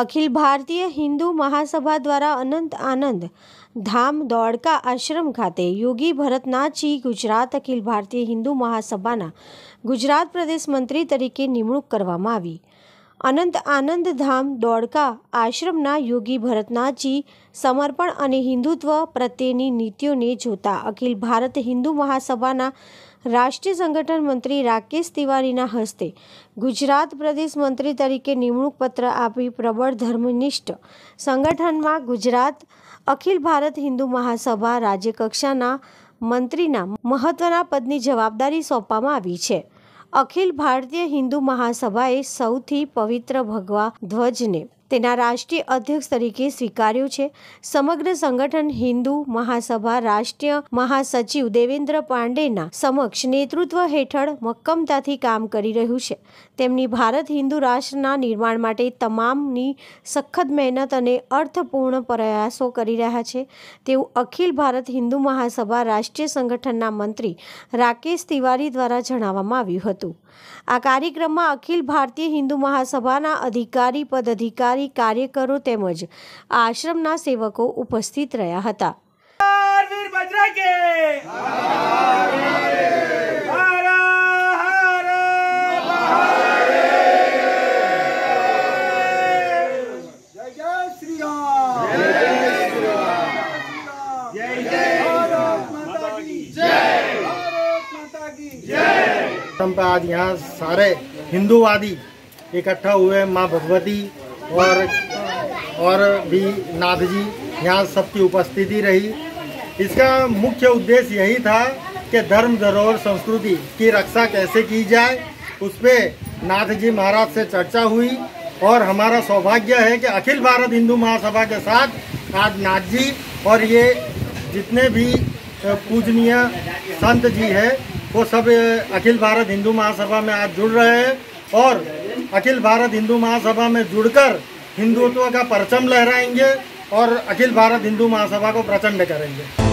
અખિલ ભારતીય હિન્દુ મહાસભા દ્વારા અનંત આનંદ ધામ દોડકા આશ્રમ ખાતે યોગી ભરતનાથજી ગુજરાત અખિલ ભારતીય હિન્દુ મહાસભાના ગુજરાત પ્રદેશ મંત્રી તરીકે નિમણૂક કરવામાં આવી. અનંત આનંદ ધામ, દોડકા, આશ્રમના યોગી ભરતનાથજી, સમર્પણ અને હિન્દુત્વ પ્રત્યેની નીતિઓને જોતા અખિલ ભારત હિન્દુ મહાસભાના રાષ્ટ્રીય સંગઠન મંત્રી રાકેશ તિવારીના હસ્તે ગુજરાત પ્રદેશ મંત્રી તરીકે નિમણૂક પત્ર આપી પ્રબળ ધર્મનિષ્ઠ સંગઠનમાં ગુજરાત અખિલ ભારત હિન્દુ મહાસભા રાજ્યકક્ષાના મંત્રીના મહત્વના પદની જવાબદારી સોંપવામાં આવી છે. અખિલ ભારતીય હિન્દુ મહાસભાએ સૌથી પવિત્ર ભગવા ધ્વજને તેના રાષ્ટ્રીય અધ્યક્ષ તરીકે સ્વીકાર્યું છે. સમગ્ર સંગઠન હિન્દુ મહાસભા રાષ્ટ્રીય મહાસચિવ દેવેન્દ્ર પાંડેના સમક્ષ નેતૃત્વ હેઠળ મક્કમતાથી કામ કરી રહ્યું છે. તેમની ભારત હિન્દુ રાષ્ટ્રના નિર્માણ માટે તમામની સખત મહેનત અને અર્થપૂર્ણ પ્રયાસો કરી રહ્યા છે. તેવું અખિલ ભારત હિન્દુ મહાસભા રાષ્ટ્રીય સંગઠનના મંત્રી રાકેશ તિવારી દ્વારા જણાવવામાં આવ્યું હતું. આ કાર્યક્રમમાં અખિલ ભારતીય હિન્દુ મહાસભાના અધિકારી પદ અધિકારી કાર્યકરો તેમજ આશ્રમના સેવકો ઉપસ્થિત રહ્યા હતા वीर बजरा के हर हर जय जय श्री राम जय श्री राम जय जय भारत माता की जय भारत माता की जय हम पे आज यहाँ सारे हिंदूवादी इकट्ठा हुए माँ भगवती और और भी नाथ जी यहाँ सबकी उपस्थिति रही। इसका मुख्य उद्देश्य यही था कि धर्म धरोहर संस्कृति की रक्षा कैसे की जाए उस पर नाथ जी महाराज से चर्चा हुई और हमारा सौभाग्य है कि अखिल भारत हिंदू महासभा के साथ आज नाथ जी और ये जितने भी पूजनीय संत जी हैं, वो सब अखिल भारत हिंदू महासभा में आज जुड़ रहे हैं। और अखिल भारत हिंदू महासभा में जुड़कर हिंदुत्व का परचम लहराएँगे और अखिल भारत हिंदू महासभा को प्रचंड करेंगे।